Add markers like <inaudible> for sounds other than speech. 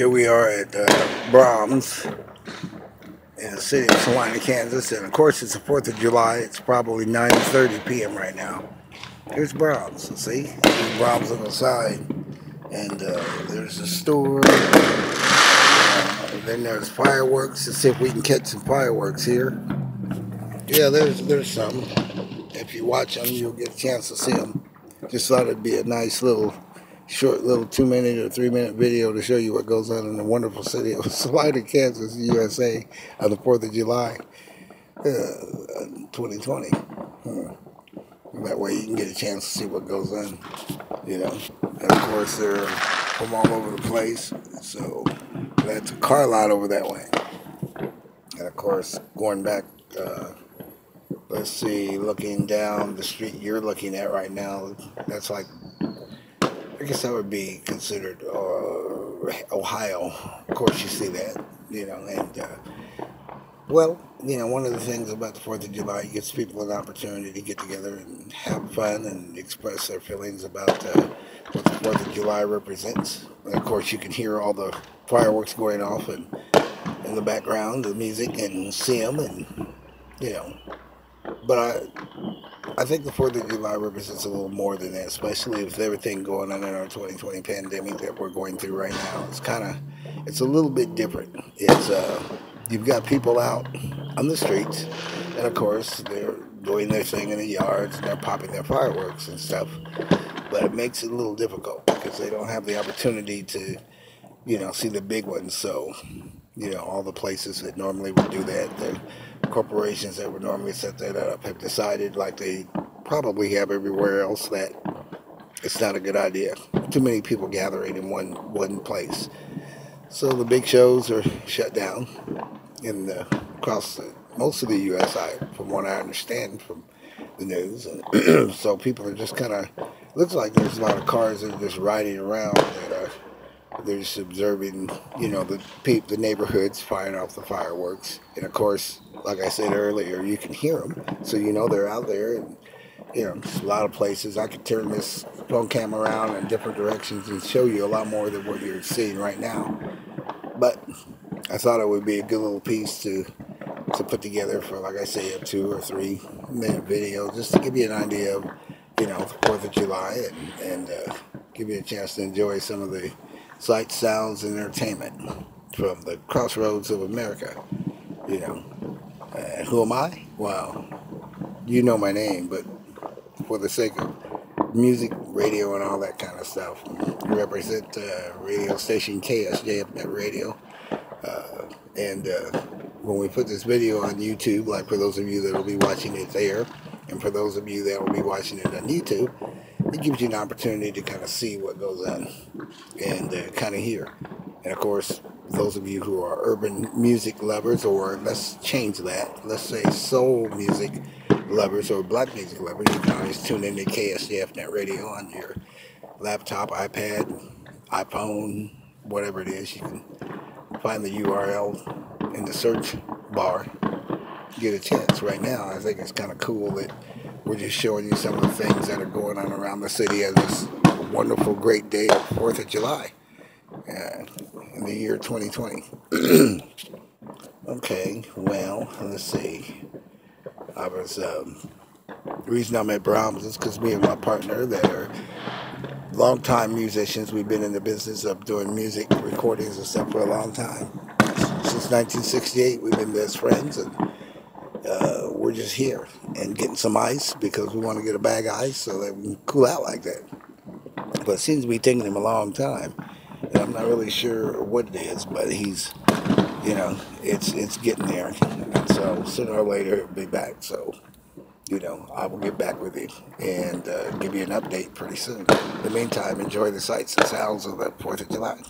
Here we are at uh, Braum's in the city of Salina, Kansas, and of course it's the 4th of July. It's probably 9.30 p.m. right now. Here's Braum's, see? There's Braum's on the side, and uh, there's a store. Uh, then there's fireworks. Let's see if we can catch some fireworks here. Yeah, there's there's some. If you watch them, you'll get a chance to see them. Just thought it'd be a nice little short little two minute or three minute video to show you what goes on in the wonderful city of <laughs> Salina, Kansas, USA on the 4th of July, uh, 2020. Hmm. That way you can get a chance to see what goes on, you know. And of course, they're from all over the place. So that's a car lot over that way. And of course, going back, uh, let's see, looking down the street you're looking at right now, that's like I guess that would be considered uh, Ohio. Of course, you see that, you know, and uh, well, you know, one of the things about the Fourth of July, it gives people an opportunity to get together and have fun and express their feelings about uh, what the Fourth of July represents. And of course, you can hear all the fireworks going off and in the background, the music, and see them, and you know. But I, I think the Fourth of July represents a little more than that, especially with everything going on in our 2020 pandemic that we're going through right now. It's kind of, it's a little bit different. It's uh, you've got people out on the streets, and of course they're doing their thing in the yards and they're popping their fireworks and stuff. But it makes it a little difficult because they don't have the opportunity to, you know, see the big ones. So, you know, all the places that normally would do that, they're corporations that would normally set that up have decided, like they probably have everywhere else, that it's not a good idea. Too many people gathering in one one place. So the big shows are shut down in the, across the, most of the U.S. I, from what I understand from the news, and <clears throat> so people are just kind of looks like there's a lot of cars that are just riding around that are they're just observing, you know, the peep, the neighborhoods firing off the fireworks, and of course, like I said earlier, you can hear them, so you know they're out there, and you know, a lot of places. I could turn this phone cam around in different directions and show you a lot more than what you're seeing right now. But I thought it would be a good little piece to to put together for, like I say, a two or three minute video, just to give you an idea of, you know, the Fourth of July, and and uh, give you a chance to enjoy some of the sights, sounds, and entertainment from the crossroads of America. You know, who am I? Well, you know my name, but for the sake of music, radio, and all that kind of stuff, I represent uh, radio station KSJF Net Radio. Uh, and uh, when we put this video on YouTube, like for those of you that will be watching it there, and for those of you that will be watching it on YouTube, it gives you an opportunity to kind of see what goes on and uh, kind of hear. And of course, those of you who are urban music lovers, or let's change that, let's say soul music lovers or black music lovers, you can always tune into KSJF Net Radio on your laptop, iPad, iPhone, whatever it is. You can find the URL in the search bar. Get a chance right now. I think it's kind of cool that we're just showing you some of the things that are going on around the city on this wonderful, great day of 4th of July uh, in the year 2020. <clears throat> okay, well, let's see. I was, um, the reason I'm at Braum's is because me and my partner that are longtime musicians, we've been in the business of doing music recordings and stuff for a long time. Since 1968, we've been best friends and uh, we're just here and getting some ice because we want to get a bag of ice so that we can cool out like that. But it seems to be taking him a long time. And I'm not really sure what it is, but he's, you know, it's it's getting there. And so sooner or later he'll be back. So, you know, I will get back with you and uh, give you an update pretty soon. In the meantime, enjoy the sights and sounds of the 4th of July.